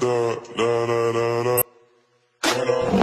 da da da da da.